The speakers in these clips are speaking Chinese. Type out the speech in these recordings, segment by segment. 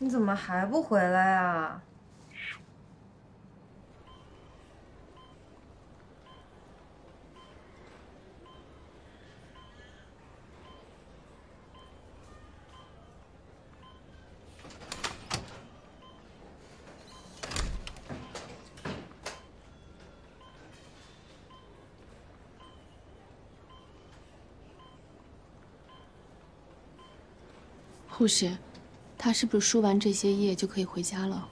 你怎么还不回来啊？护士，他是不是输完这些液就可以回家了？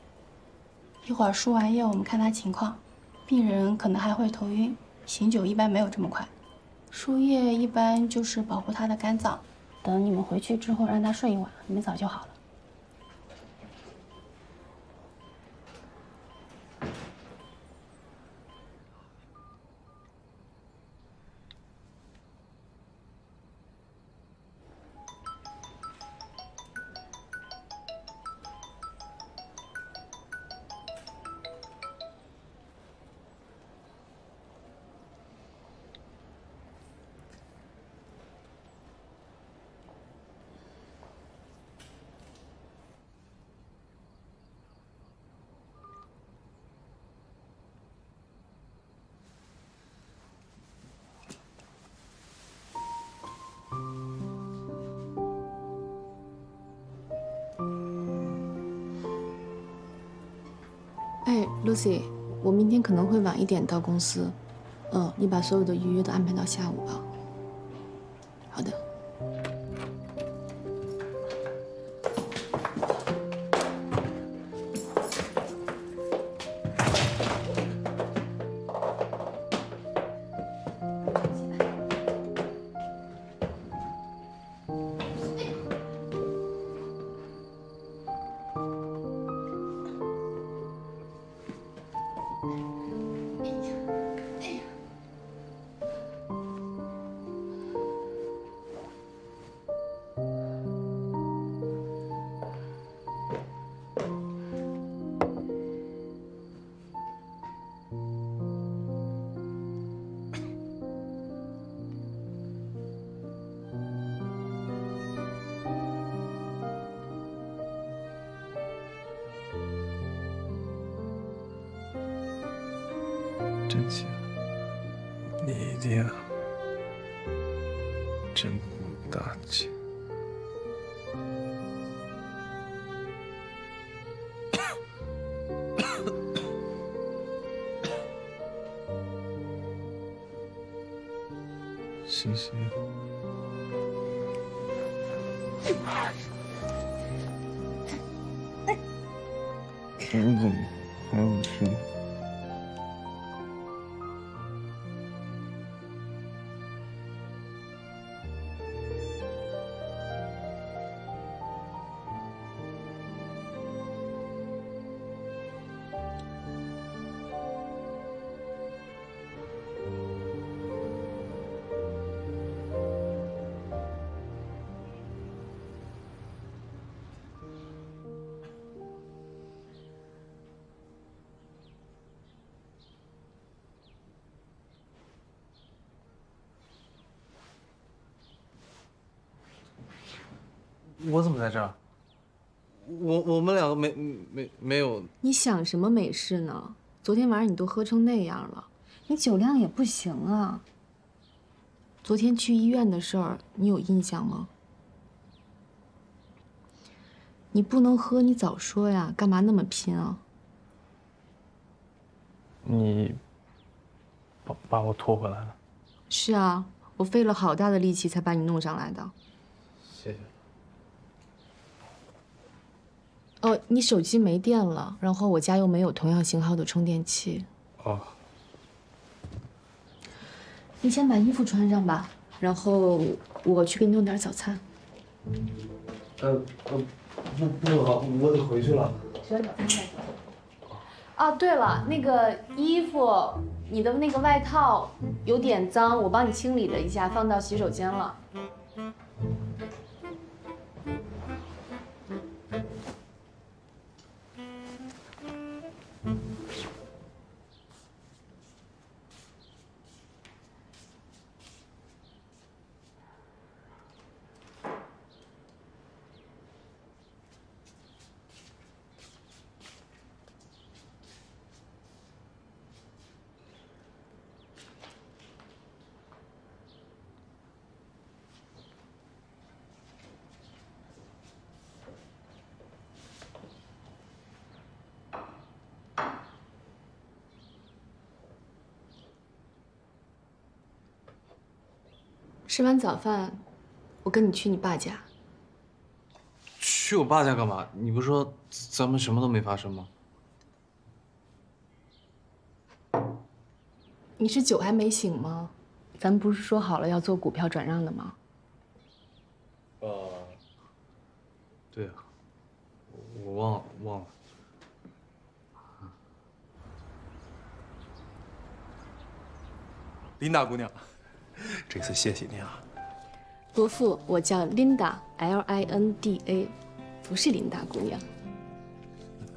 一会儿输完液，我们看他情况。病人可能还会头晕，醒酒一般没有这么快。输液一般就是保护他的肝脏。等你们回去之后，让他睡一晚，明早就好了。哎，Lucy，我明天可能会晚一点到公司，嗯，你把所有的预约都安排到下午吧。真奇，你一定真大气。星星，儿子还我怎么在这儿？我我们两个没没没有。你想什么美事呢？昨天晚上你都喝成那样了，你酒量也不行啊。昨天去医院的事儿，你有印象吗？你不能喝，你早说呀，干嘛那么拼啊？你把把我拖回来了。是啊，我费了好大的力气才把你弄上来的。谢谢。哦，你手机没电了，然后我家又没有同样型号的充电器。哦。你先把衣服穿上吧，然后我去给你弄点早餐。呃呃，不不好，我得回去了。吃完早餐再走。哦，对了，那个衣服，你的那个外套有点脏，我帮你清理了一下，放到洗手间了。吃完早饭，我跟你去你爸家。去我爸家干嘛？你不是说咱们什么都没发生吗？你是酒还没醒吗？咱们不是说好了要做股票转让的吗？呃，对啊，我忘了忘了。琳达姑娘，这次谢谢你啊！伯父，我叫 Linda，L I N D A，不是琳达姑娘。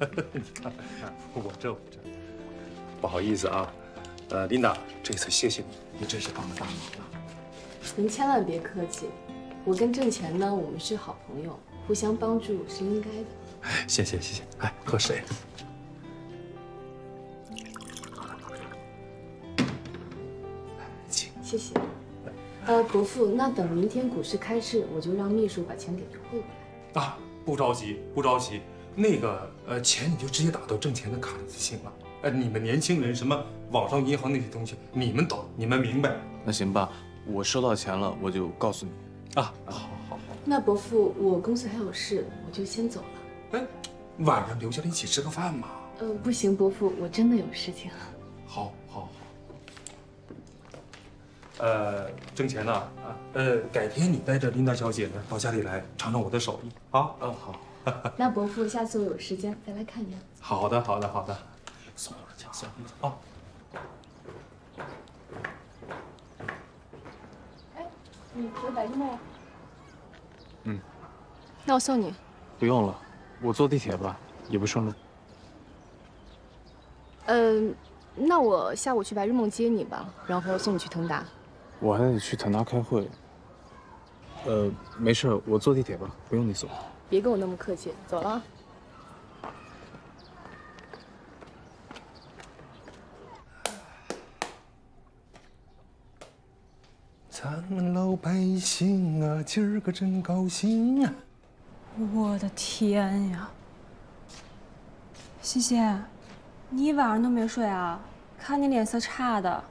你看，我这我这，不好意思啊，呃，琳达，这次谢谢你，你真是帮了大忙了。您千万别客气，我跟挣钱呢，我们是好朋友，互相帮助是应该的。哎，谢谢谢谢，哎，喝水。谢谢。呃，伯父，那等明天股市开市，我就让秘书把钱给您汇过来。啊，不着急，不着急，那个呃，钱你就直接打到挣钱的卡里就行了。呃，你们年轻人什么网上银行那些东西，你们懂，你们明白。那行吧，我收到钱了，我就告诉你。啊，好好好。那伯父，我公司还有事，我就先走了。哎，晚上留下来一起吃个饭嘛。呃，不行，伯父，我真的有事情。好。呃，挣钱呢？啊，呃，改天你带着琳达小姐呢到家里来尝尝我的手艺啊。嗯，好。那伯父，下次我有时间再来看您。好的，好的，好的。送我钱，送我啊。哎，你回白日梦？嗯。那我送你。不用了，我坐地铁吧，也不顺路。嗯，那我下午去白日梦接你吧，然后送你去腾达。我还得去腾达开会。呃，没事，我坐地铁吧，不用你送。别跟我那么客气，走了。咱们老百姓啊，今儿个真高兴啊！我的天呀！欣欣，你一晚上都没睡啊？看你脸色差的。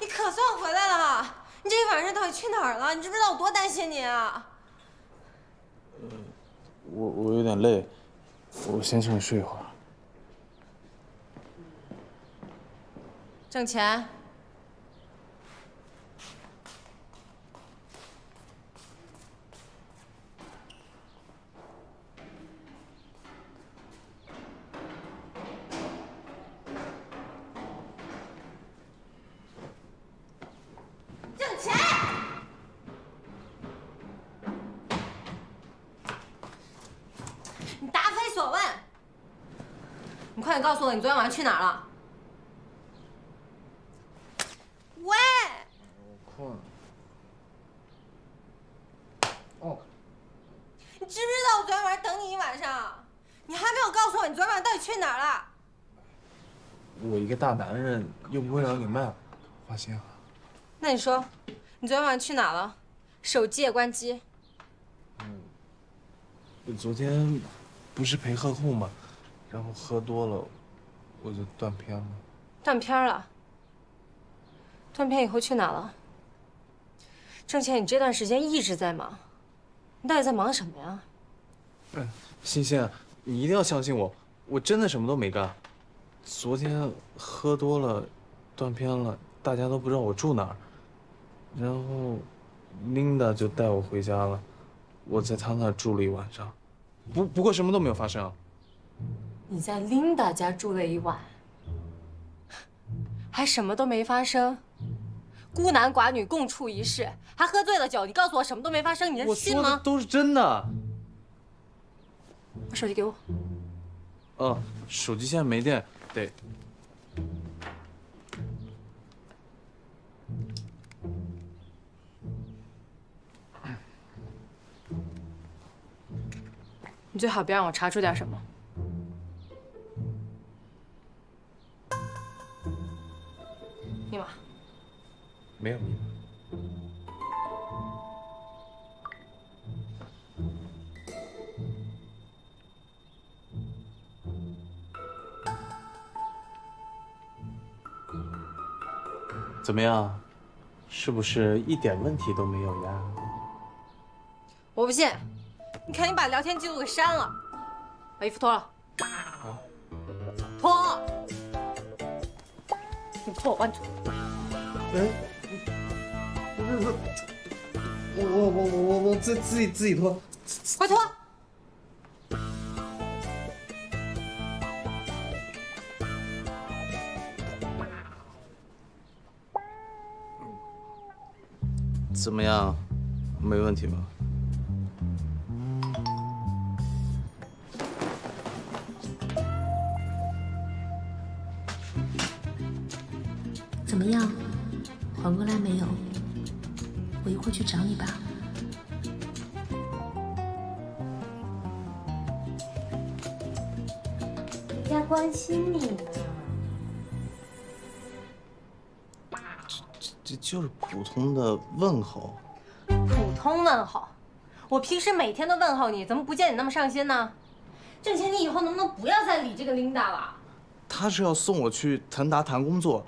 你可算回来了！你这一晚上到底去哪儿了？你知不知道我多担心你啊？我我有很累，我先上去睡一会儿。挣钱。晚上去哪儿了？喂，困。哦。你知不知道我昨天晚上等你一晚上？你还没有告诉我你昨天晚上到底去哪儿了？我一个大男人，又不会让你卖，放心啊。那你说，你昨天晚上去哪儿了？手机也关机。我昨天不是陪客户吗？然后喝多了，我就断片了。断片了。断片以后去哪了？郑倩，你这段时间一直在忙，你到底在忙什么呀？嗯，欣欣，你一定要相信我，我真的什么都没干。昨天喝多了，断片了，大家都不知道我住哪儿，然后，Linda 就带我回家了，我在她那儿住了一晚上，不不过什么都没有发生啊。你在 Linda 家住了一晚，还什么都没发生？孤男寡女共处一室，还喝醉了酒，你告诉我什么都没发生，你能信吗？都是真的。把手机给我。哦，手机现在没电，得。你最好别让我查出点什么。怎么样？是不是一点问题都没有呀？我不信，你看你把聊天记录给删了，把衣服脱了。啊脱！你脱，我帮你脱。哎，不是不是，我我我我我我自自己自己脱。快脱！怎么样？没问题吧？怎么样，缓过来没有？我一会儿去找你吧。人家关心你呢。这就是普通的问候。普通问候，我平时每天都问候你，怎么不见你那么上心呢？郑钱，你以后能不能不要再理这个琳达了？他是要送我去腾达谈工作。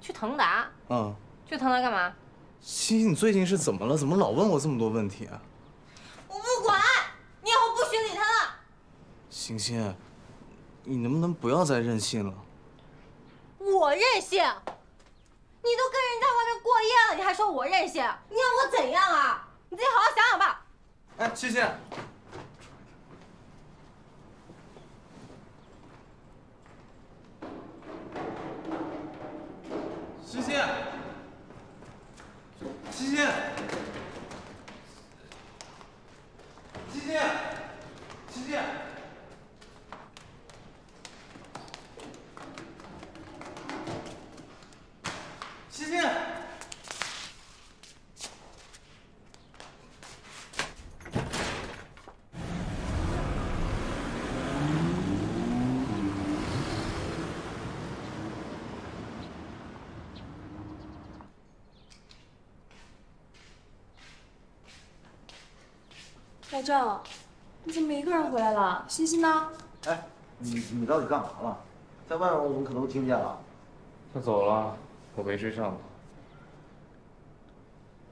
去腾达？嗯。去腾达干嘛？欣欣，你最近是怎么了？怎么老问我这么多问题啊？我不管，你以后不许理他了。欣欣，你能不能不要再任性了？我任性？你都跟人在外面过夜了，你还说我任性？你要我怎样啊？你自己好好想想吧。哎，欣欣。欣欣，欣欣，欣欣，欣欣，老郑，你怎么一个人回来了？欣欣呢？哎，你你到底干嘛了？在外面我们可都听见了。他走了，我没追上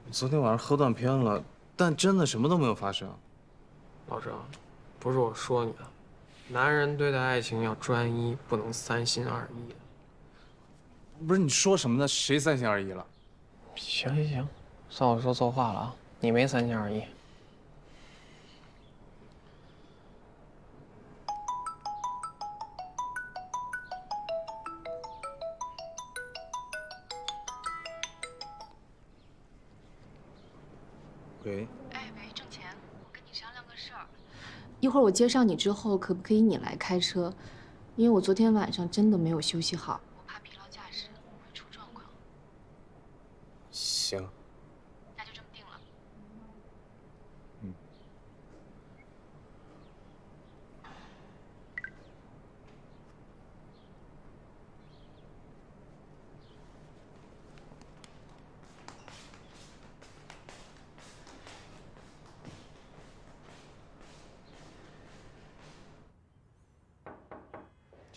你。昨天晚上喝断片了，但真的什么都没有发生。老郑，不是我说你啊，男人对待爱情要专一，不能三心二意。不是你说什么呢？谁三心二意了？行行行，算我说错话了啊！你没三心二意。一会儿我接上你之后，可不可以你来开车？因为我昨天晚上真的没有休息好，我怕疲劳驾驶会出状况。行。那就这么定了。嗯。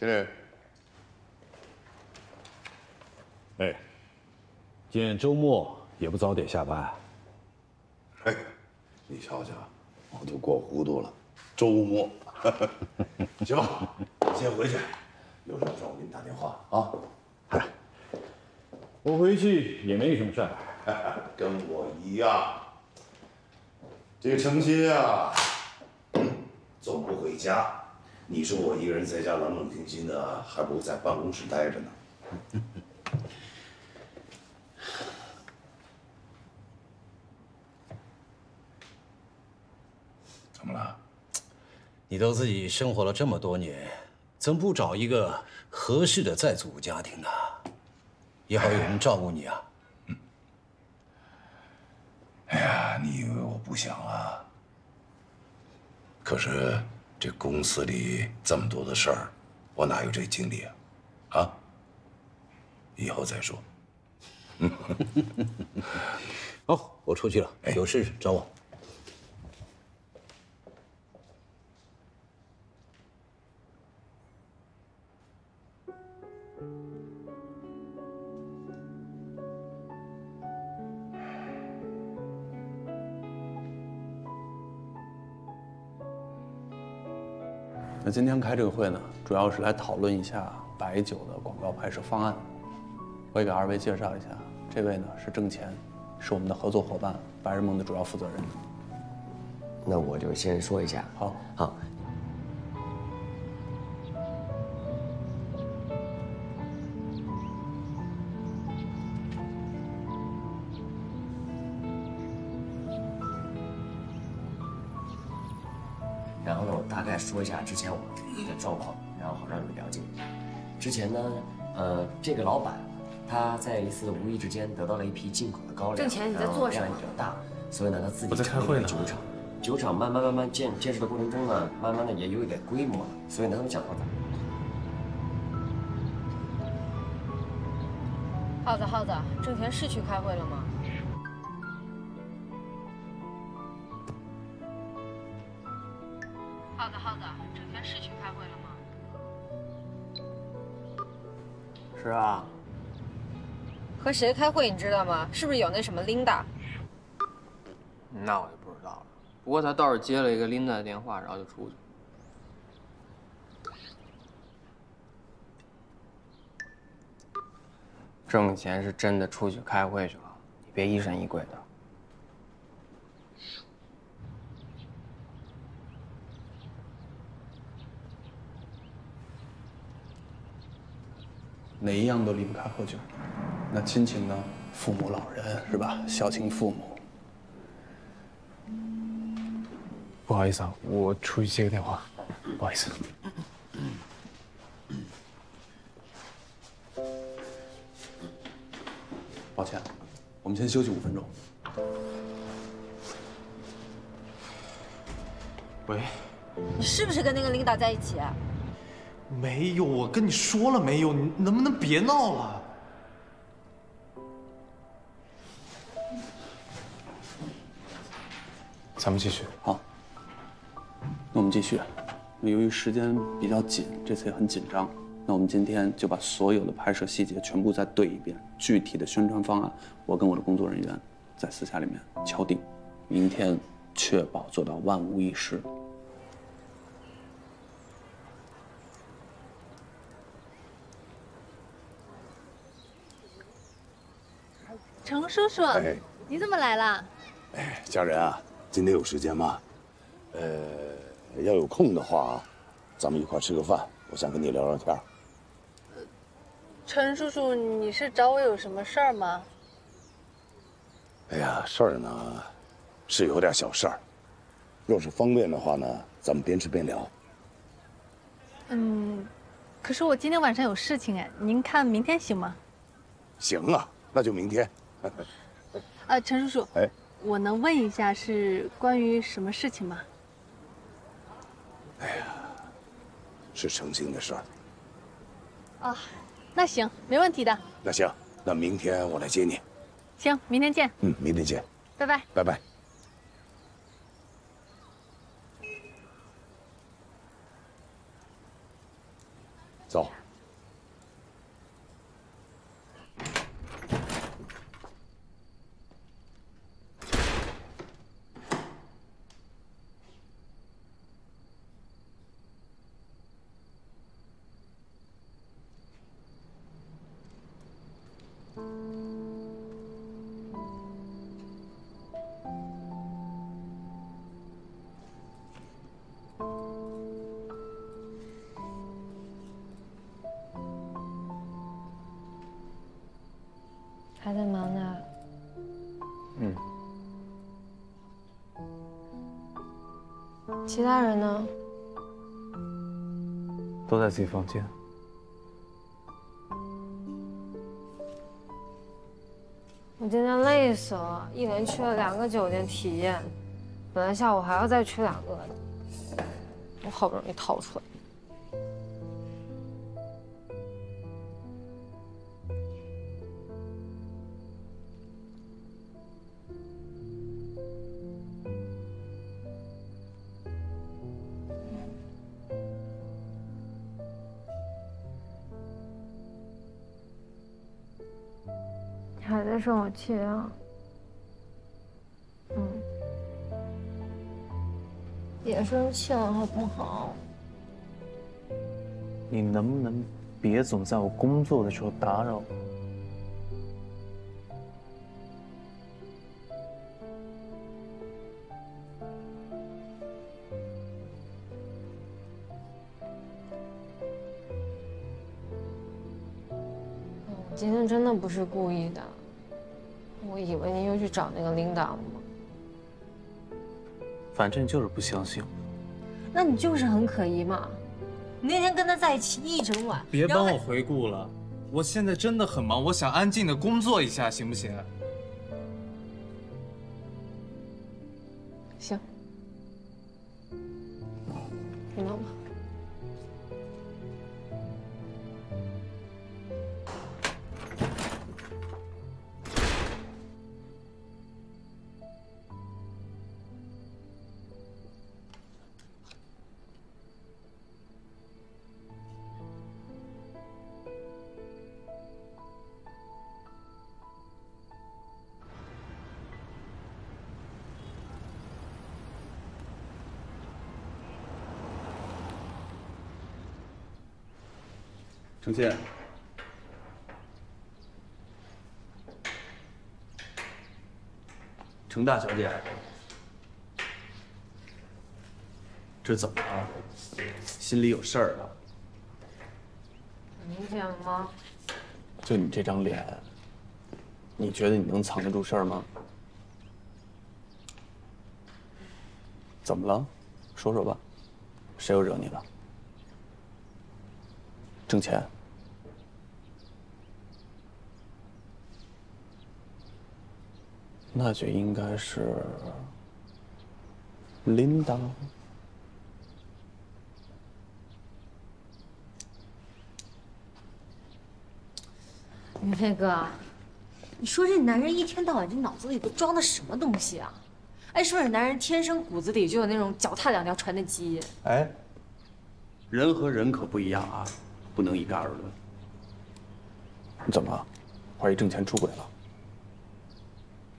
经理，哎，今天周末也不早点下班。哎，你瞧瞧，我都过糊涂了。周末，行吧，先回去，有什么事我给你打电话啊。我回去也没什么事儿。跟我一样，这个程心啊，总不回家。你说我一个人在家冷冷清清的，还不如在办公室待着呢。怎么了？你都自己生活了这么多年，怎么不找一个合适的再组家庭呢？也好有人照顾你啊。哎呀，你以为我不想啊？可是这公司里这么多的事儿，我哪有这精力啊？啊，以后再说。好，我出去了，有事找我。那今天开这个会呢，主要是来讨论一下白酒的广告拍摄方案。我也给二位介绍一下，这位呢是郑乾，是我们的合作伙伴，白日梦的主要负责人。那我就先说一下。好，好。说一下之前我们的状况，然后好让你们了解。之前呢，呃，这个老板他在一次无意之间得到了一批进口的高粱，挣钱你在做什么量也比较大，所以呢，他自己我在开会呢成立了酒厂。酒厂慢慢慢慢建建设的过程中呢，慢慢的也有一点规模了，所以呢，他们想到耗子，耗子，郑田是去开会了吗？啊，和谁开会你知道吗？是不是有那什么 Linda？那我就不知道了。不过他倒是接了一个琳达的电话，然后就出去。挣钱是真的出去开会去了，你别疑神疑鬼的。哪一样都离不开喝酒。那亲情呢？父母老人是吧？孝敬父母。不好意思啊，我出去接个电话，不好意思。抱歉，我们先休息五分钟。喂，你是不是跟那个领导在一起？没有，我跟你说了没有？你能不能别闹了？咱们继续。好，那我们继续。那由于时间比较紧，这次也很紧张，那我们今天就把所有的拍摄细节全部再对一遍，具体的宣传方案，我跟我的工作人员在私下里面敲定，明天确保做到万无一失。程叔叔，哎你怎么来了？哎，家人啊，今天有时间吗？呃，要有空的话，咱们一块吃个饭，我想跟你聊聊天儿。程叔叔，你是找我有什么事儿吗？哎呀，事儿呢，是有点小事儿。若是方便的话呢，咱们边吃边聊。嗯，可是我今天晚上有事情哎，您看明天行吗？行啊，那就明天。呃，陈叔叔，哎，我能问一下是关于什么事情吗？是诚心的事儿。啊，那行，没问题的。那行，那明天我来接你。行，明天见，嗯，明天见，拜拜。拜拜。其他人呢？都在自己房间。我今天累死了，一连去了两个酒店体验，本来下午还要再去两个的，我好不容易逃出来。生我气啊？嗯，别生气了好不好？你能不能别总在我工作的时候打扰我？我今天真的不是故意的，我以为您又去找那个琳达了吗？反正就是不相信我。那你就是很可疑嘛！你那天跟他在一起一整晚，别帮我回顾了，我现在真的很忙，我想安静的工作一下，行不？行，程谢，程大小姐，这怎么了？心里有事儿啊？明显吗？就你这张脸，你觉得你能藏得住事儿吗？怎么了？说说吧，谁又惹你了？挣钱。那就应该是琳达。云飞哥，你说这男人一天到晚这脑子里都装的什么东西啊？哎，是不是男人天生骨子里就有那种脚踏两条船的基因？哎，人和人可不一样啊，不能一概而论。你怎么怀疑挣钱出轨了？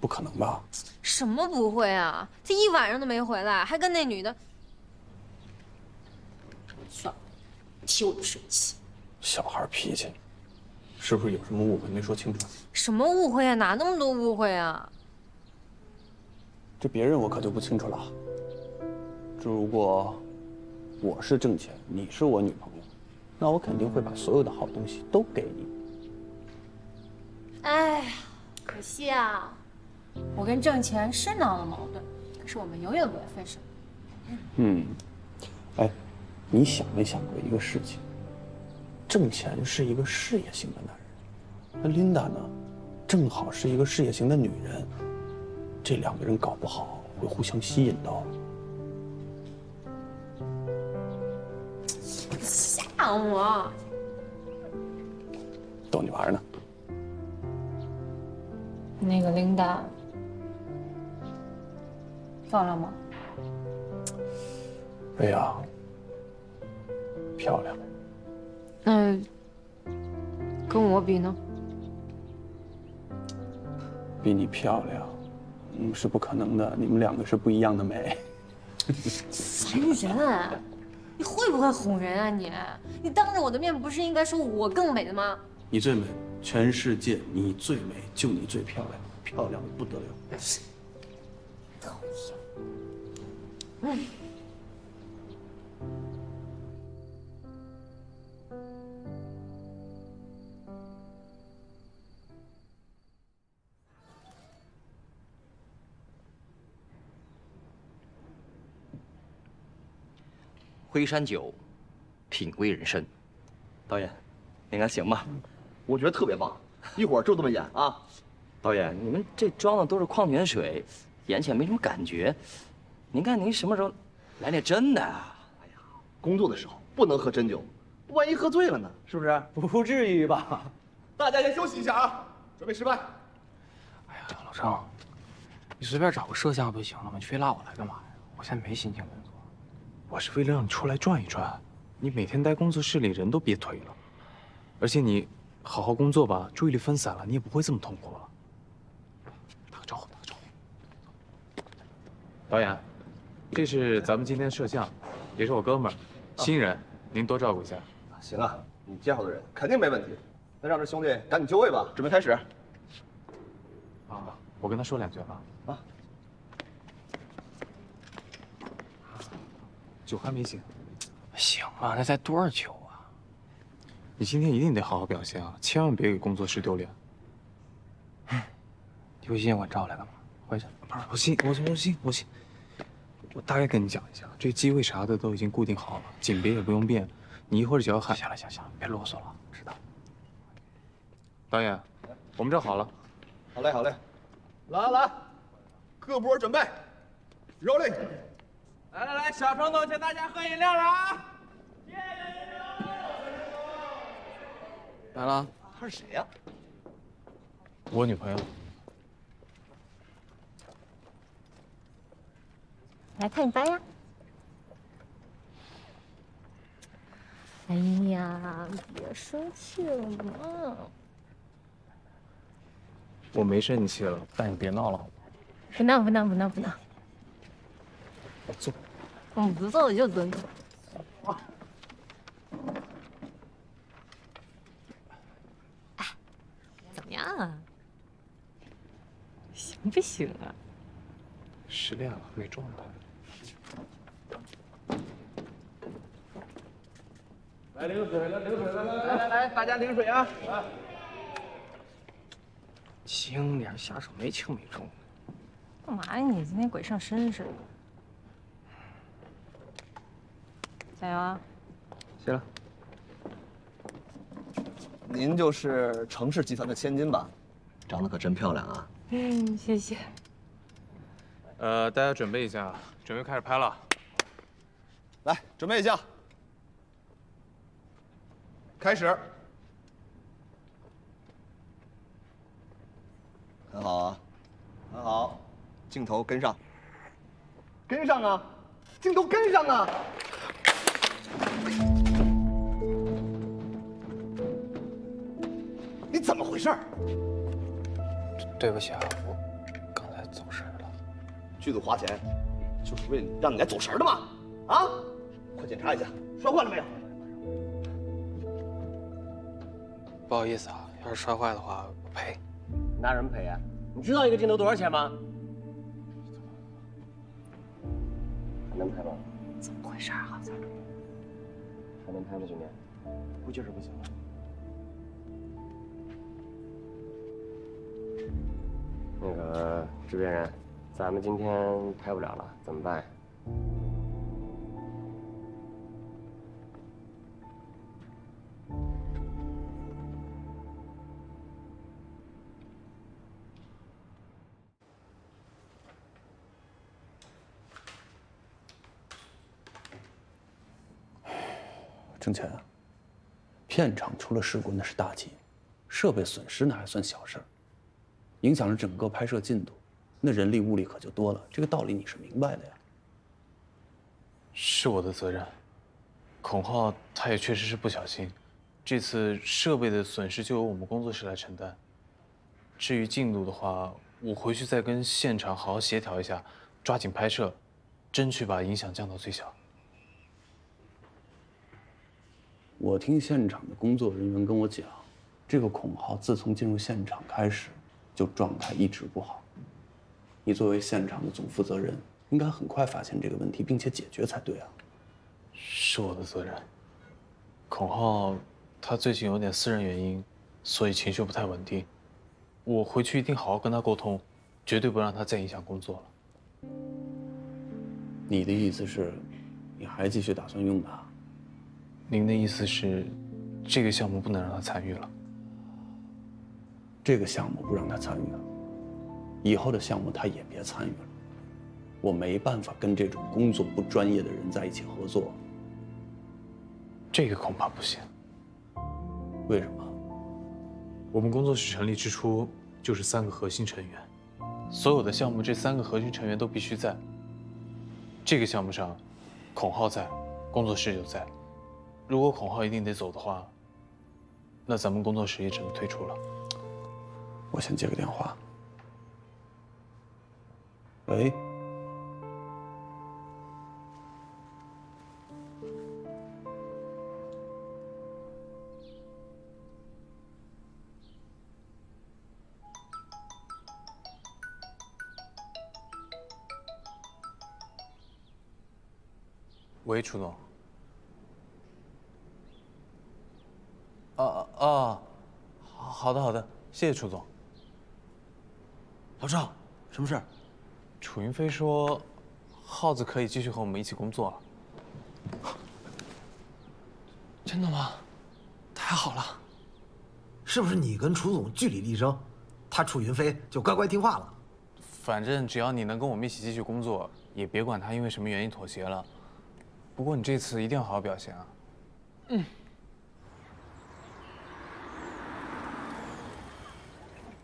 不可能吧？什么不会啊？他一晚上都没回来，还跟那女的……算了，替我生气。小孩脾气，是不是有什么误会没说清楚？什么误会啊？哪那么多误会啊？这别人我可就不清楚了。这如果我是挣钱，你是我女朋友，那我肯定会把所有的好东西都给你。哎呀，可惜啊，我跟挣钱是闹了矛盾，可是我们永远不会分手。嗯，哎，你想没想过一个事情？挣钱是一个事业型的男人，那琳达呢，正好是一个事业型的女人，这两个人搞不好会互相吸引的哦。吓我！逗你玩呢。那个琳达漂亮吗？哎呀，漂亮。那跟我比呢？比你漂亮，嗯，是不可能的。你们两个是不一样的美。烦人！你会不会哄人啊你？你当着我的面不是应该说我更美的吗？你最美，全世界你最美，就你最漂亮，漂亮的不得了。讨厌。嗯。辉山酒，品味人生。导演，你看行吗？我觉得特别棒，一会儿就这么演啊。导演，你们这装的都是矿泉水，演起来没什么感觉。您看您什么时候来点真的啊？哎呀工作的时候不能喝真酒，万一喝醉了呢？是不是？不至于吧？大家先休息一下啊，准备吃饭。哎呀，老张，你随便找个摄像不就行了吗？你非拉我来干嘛呀？我现在没心情工作。我是为了让你出来转一转，你每天待工作室里人都憋腿了，而且你好好工作吧，注意力分散了，你也不会这么痛苦了。打个招呼，打个招呼。导演，这是咱们今天摄像，也是我哥们儿，新人，您多照顾一下。行啊，你介绍的人肯定没问题。那让这兄弟赶紧就位吧，准备开始。啊，我跟他说两句吧。啊。酒还没醒。行啊，那才多少酒啊？你今天一定得好好表现啊，千万别给工作室丢脸。刘鑫我招来干嘛？回去。不是，我信，我信我信，我信。我大概跟你讲一下，这机位啥的都已经固定好了，景别也不用变。你一会儿只要喊。行了，行行，别啰嗦了，知道。导演，我们这好了。好嘞，好嘞。来来来，各部门准备，rolling。来来来，小程总，请大家喝饮料了啊！来了。他是谁呀？我女朋友。来看你班呀！哎呀，别生气了嘛！我没生气了，但你别闹了，好不闹不闹不闹不闹。坐。我不坐我就蹲。哎，怎么样啊？行不行啊？失恋了，没状态。来领水，来领水，来来来来来，大家领水啊！来，轻点，下手没轻没重。干嘛呀你？今天鬼上身似的。加油啊！谢了。您就是程氏集团的千金吧？长得可真漂亮啊！嗯，谢谢。呃，大家准备一下，准备开始拍了。来，准备一下。开始，很好啊，很好，镜头跟上，跟上啊，镜头跟上啊！你怎么回事？对不起啊，我刚才走神了。剧组花钱，就是为了让你来走神的吗？啊，快检查一下，摔坏了没有？不好意思啊，要是摔坏的话，我赔。拿什么赔啊？你知道一个镜头多少钱吗？还能拍吗？怎么回事啊？好像还能拍吗，兄弟？估计是不行了。那个制片人，咱们今天拍不了了，怎么办？郑钱，片场出了事故那是大忌，设备损失那还算小事儿，影响了整个拍摄进度，那人力物力可就多了。这个道理你是明白的呀。是我的责任，孔浩他也确实是不小心，这次设备的损失就由我们工作室来承担。至于进度的话，我回去再跟现场好好协调一下，抓紧拍摄，争取把影响降到最小。我听现场的工作人员跟我讲，这个孔浩自从进入现场开始，就状态一直不好。你作为现场的总负责人，应该很快发现这个问题，并且解决才对啊。是我的责任。孔浩他最近有点私人原因，所以情绪不太稳定。我回去一定好好跟他沟通，绝对不让他再影响工作了。你的意思是，你还继续打算用他？您的意思是，这个项目不能让他参与了？这个项目不让他参与了，以后的项目他也别参与了。我没办法跟这种工作不专业的人在一起合作。这个恐怕不行。为什么？我们工作室成立之初就是三个核心成员，所有的项目这三个核心成员都必须在。这个项目上，孔浩在，工作室就在。如果孔浩一定得走的话，那咱们工作室也只能退出了。我先接个电话。喂。喂，楚总。啊啊，好好的好的，谢谢楚总。老赵，什么事儿？楚云飞说，耗子可以继续和我们一起工作了。真的吗？太好了！是不是你跟楚总据理力争，他楚云飞就乖乖听话了？反正只要你能跟我们一起继续工作，也别管他因为什么原因妥协了。不过你这次一定要好好表现啊！嗯。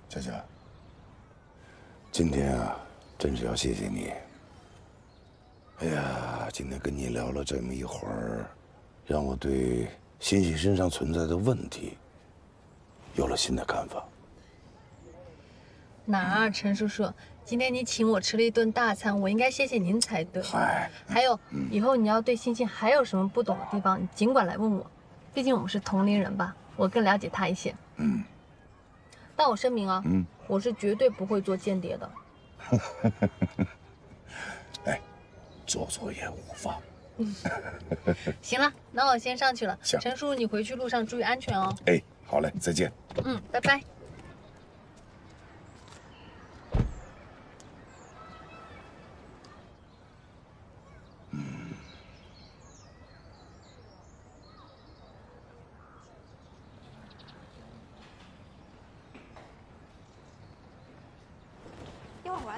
佳佳，今天啊，真是要谢谢你。哎呀，今天跟你聊了这么一会儿，让我对欣欣身上存在的问题有了新的看法。哪儿，陈叔叔，今天你请我吃了一顿大餐，我应该谢谢您才对。嗨，还有，以后你要对欣欣还有什么不懂的地方，你尽管来问我，毕竟我们是同龄人吧，我更了解她一些。嗯。但我声明啊，嗯，我是绝对不会做间谍的。哎，做做也无妨。嗯 行了，那我先上去了。行陈叔，你回去路上注意安全哦。哎，好嘞，再见。嗯，拜拜。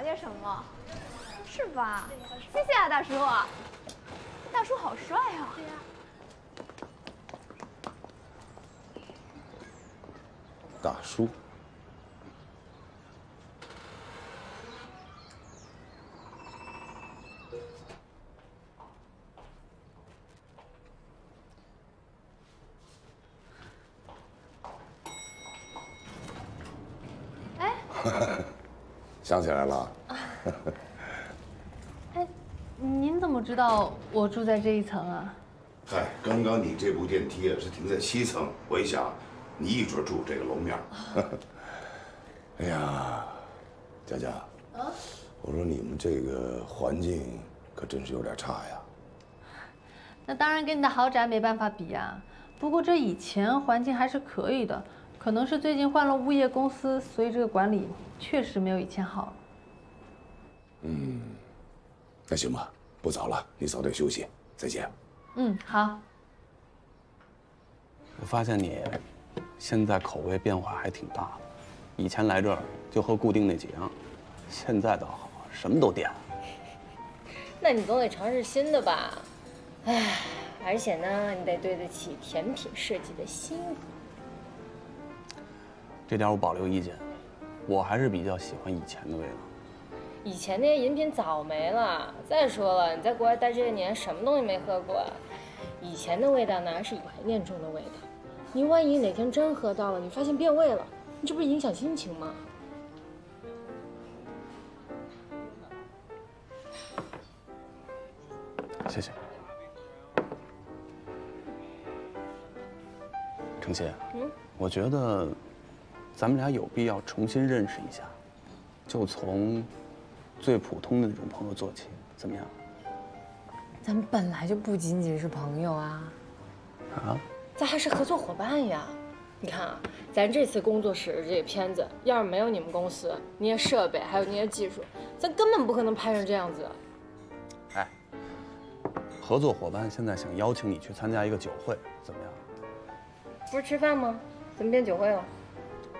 学点什么？是吧？谢谢啊，大叔。大叔好帅啊！大叔，想起来了。哎，您怎么知道我住在这一层啊？嗨，刚刚你这部电梯啊是停在七层，我一想，你一准住这个楼面儿。哎呀，佳佳，啊，我说你们这个环境可真是有点差呀。那当然跟你的豪宅没办法比呀。不过这以前环境还是可以的，可能是最近换了物业公司，所以这个管理确实没有以前好了。嗯，那行吧，不早了，你早点休息，再见。嗯，好。我发现你现在口味变化还挺大的，以前来这儿就喝固定那几样，现在倒好，什么都点。那你总得尝试新的吧？哎，而且呢，你得对得起甜品设计的辛苦。这点我保留意见，我还是比较喜欢以前的味道。以前那些饮品早没了。再说了，你在国外待这些年，什么东西没喝过？以前的味道呢，是怀念中的味道。你万一哪天真喝到了，你发现变味了，你这不是影响心情吗？谢谢。程曦，嗯，我觉得咱们俩有必要重新认识一下，就从最普通的那种朋友做起，怎么样？咱们本来就不仅仅是朋友啊，啊？咱还是合作伙伴呀。你看啊，咱这次工作室这个片子，要是没有你们公司那些设备还有那些技术，咱根本不可能拍成这样子。哎，合作伙伴现在想邀请你去参加一个酒会，怎么样？不是吃饭吗？怎么变酒会了？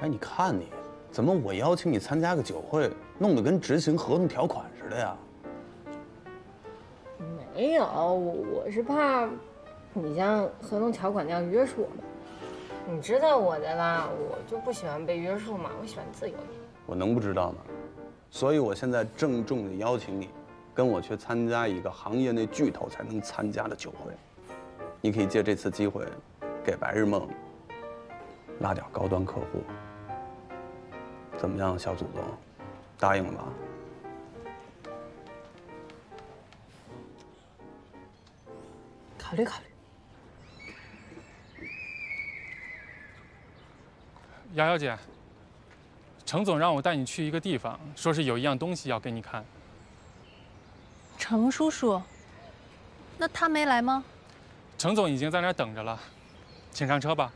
哎，你看你，怎么我邀请你参加个酒会，弄得跟执行合同条款似的呀？没有，我我是怕你像合同条款那样约束我嘛。你知道我的啦，我就不喜欢被约束嘛，我喜欢自由点。我能不知道吗？所以我现在郑重的邀请你，跟我去参加一个行业内巨头才能参加的酒会。你可以借这次机会，给白日梦拉点高端客户。怎么样，小祖宗，答应了吧？考虑考虑。瑶瑶姐，程总让我带你去一个地方，说是有一样东西要给你看。程叔叔，那他没来吗？程总已经在那儿等着了，请上车吧。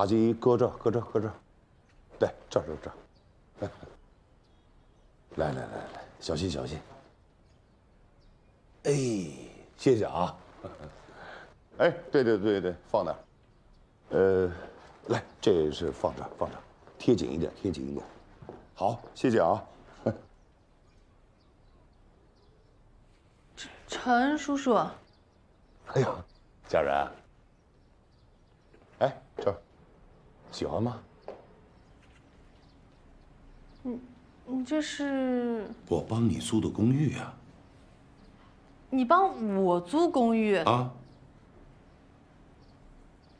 茶几搁这，搁这，搁这。对，这儿这这。来来来来来，小心小心。哎，谢谢啊。哎，对对对对，放那儿。呃，来，这是放这儿放这儿，贴紧一点，贴紧一点。好，谢谢啊。陈叔叔，哎呀，家人。哎，这儿，喜欢吗？你你这是我帮你租的公寓啊。你帮我租公寓？啊，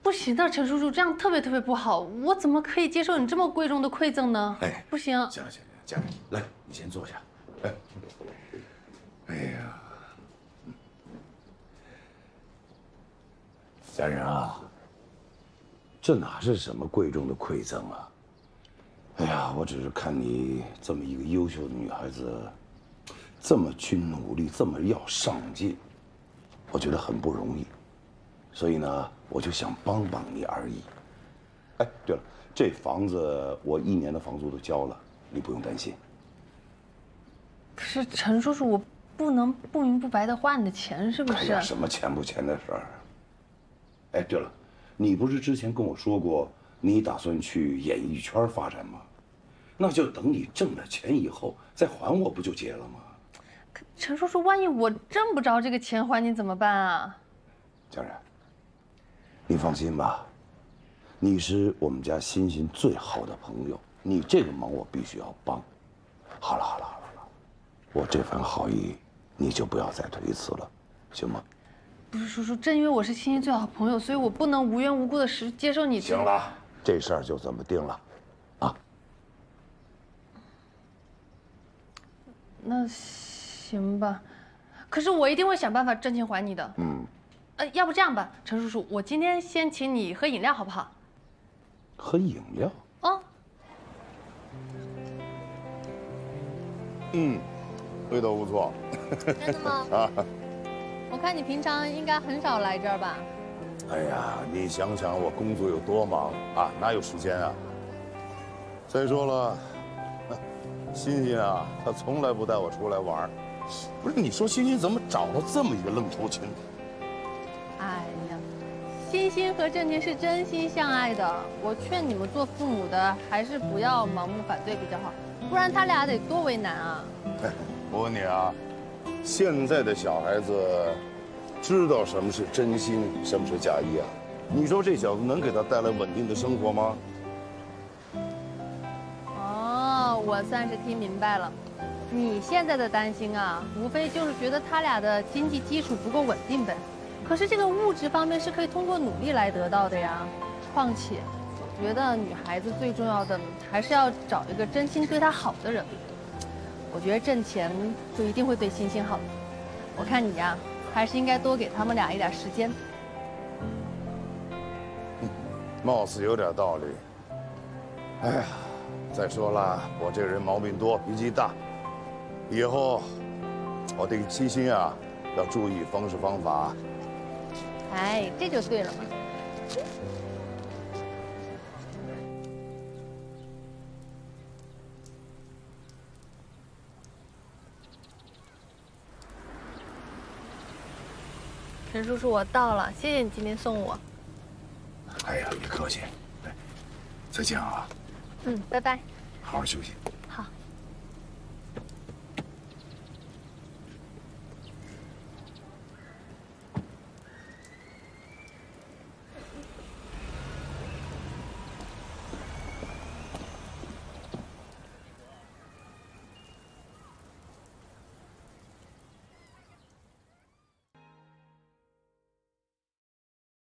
不行的，陈叔叔，这样特别特别不好，我怎么可以接受你这么贵重的馈赠呢？哎，不行。行了行了，佳然，来，你先坐下。哎，哎呀，家人啊，这哪是什么贵重的馈赠啊？哎呀，我只是看你这么一个优秀的女孩子，这么去努力，这么要上进，我觉得很不容易，所以呢，我就想帮帮你而已。哎，对了，这房子我一年的房租都交了，你不用担心。可是陈叔叔，我不能不明不白的花你的钱，是不是？哎呀，什么钱不钱的事儿。哎，对了，你不是之前跟我说过，你打算去演艺圈发展吗？那就等你挣了钱以后再还我，不就结了吗？陈叔叔，万一我挣不着这个钱还你怎么办啊？江然，你放心吧，你是我们家欣欣最好的朋友，你这个忙我必须要帮。好了好了好了，好了我这份好意你就不要再推辞了，行吗？不是叔叔，正因为我是欣欣最好的朋友，所以我不能无缘无故的实接受你。行了，这事儿就这么定了。啊那行吧，可是我一定会想办法挣钱还你的。嗯，呃，要不这样吧，陈叔叔，我今天先请你喝饮料好不好？喝饮料？啊，嗯，味道不错。真的吗？啊，我看你平常应该很少来这儿吧？哎呀，你想想我工作有多忙啊，哪有时间啊？再说了，欣欣啊，她从来不带我出来玩儿不是，你说欣欣怎么找了这么一个愣头青？哎呀，欣欣和郑婷是真心相爱的，我劝你们做父母的还是不要盲目反对比较好，不然他俩得多为难啊！哎，我问你啊，现在的小孩子知道什么是真心，什么是假意啊？你说这小子能给他带来稳定的生活吗？哦，我算是听明白了，你现在的担心啊，无非就是觉得他俩的经济基础不够稳定呗。可是这个物质方面是可以通过努力来得到的呀。况且，我觉得女孩子最重要的还是要找一个真心对她好的人。我觉得挣钱就一定会对欣欣好。我看你呀，还是应该多给他们俩一点时间。貌似有点道理。哎呀，再说了，我这人毛病多，脾气大，以后我对欣欣啊要注意方式方法。哎，这就对了嘛。陈叔叔，我到了，谢谢你今天送我。哎呀，别客气。来，再见啊，嗯，拜拜。好好休息。